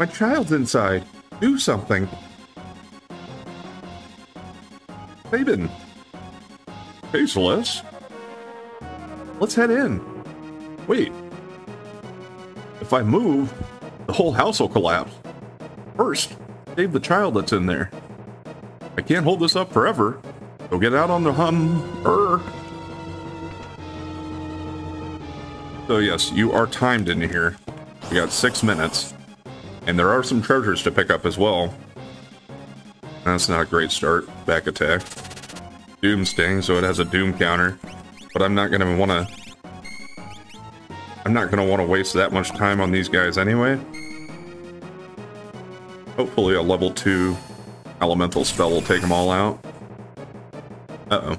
My child's inside. Do something. Sabin. Hey, Celes. Let's head in. Wait. If I move, the whole house will collapse. First, save the child that's in there. I can't hold this up forever. So get out on the hum. Er. So yes, you are timed in here. You got six minutes. And there are some treasures to pick up as well. That's not a great start. Back attack. Doom Sting, so it has a Doom counter. But I'm not gonna wanna... I'm not gonna wanna waste that much time on these guys anyway. Hopefully a level 2 elemental spell will take them all out. Uh-oh.